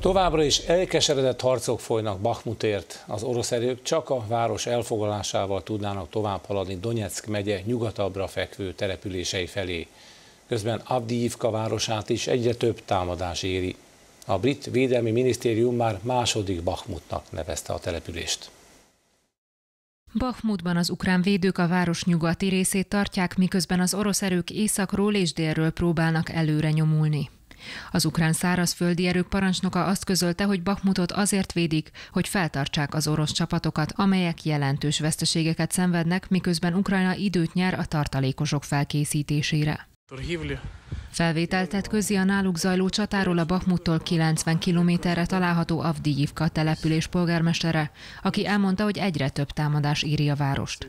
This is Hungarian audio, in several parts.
Továbbra is elkeseredett harcok folynak Bakhmutért. Az orosz erők csak a város elfoglalásával tudnának tovább haladni Donetsk megye nyugatabbra fekvő települései felé. Közben Avdiivka városát is egyre több támadás éri. A brit védelmi minisztérium már második Bakhmutnak nevezte a települést. Bakhmutban az ukrán védők a város nyugati részét tartják, miközben az orosz erők északról és délről próbálnak előre nyomulni. Az ukrán szárazföldi erők parancsnoka azt közölte, hogy Bakhmutot azért védik, hogy feltartsák az orosz csapatokat, amelyek jelentős veszteségeket szenvednek, miközben Ukrajna időt nyer a tartalékosok felkészítésére. Felvételt tett a náluk zajló csatáról a Bakmuttól 90 kilométerre található Avdijivka település polgármestere, aki elmondta, hogy egyre több támadás éri a várost.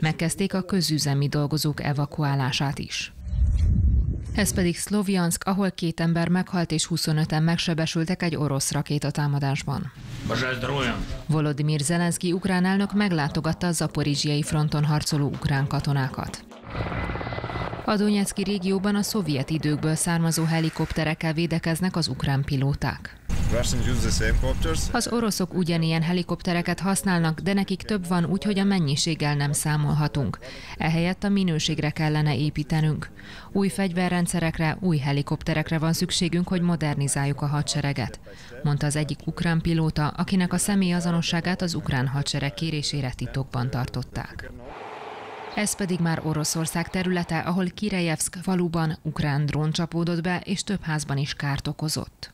Megkezdték a közüzemi dolgozók evakuálását is. Ez pedig Szlovjansk, ahol két ember meghalt és 25-en megsebesültek egy orosz rakétatámadásban. Volodymyr Zelenszky ukrán elnök meglátogatta a zaporizsiai fronton harcoló ukrán katonákat. A Donetszki régióban a szovjet időkből származó helikopterekkel védekeznek az ukrán pilóták. Az oroszok ugyanilyen helikoptereket használnak, de nekik több van, úgyhogy a mennyiséggel nem számolhatunk. Ehelyett a minőségre kellene építenünk. Új fegyverrendszerekre, új helikopterekre van szükségünk, hogy modernizáljuk a hadsereget, mondta az egyik ukrán pilóta, akinek a személyazonosságát az ukrán hadsereg kérésére titokban tartották. Ez pedig már Oroszország területe, ahol Kirejevsk faluban ukrán drón csapódott be, és több házban is kárt okozott.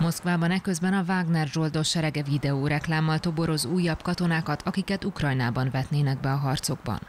Moszkvában eközben a Wagner zsoldos serege videó reklámmal toboroz újabb katonákat, akiket Ukrajnában vetnének be a harcokban.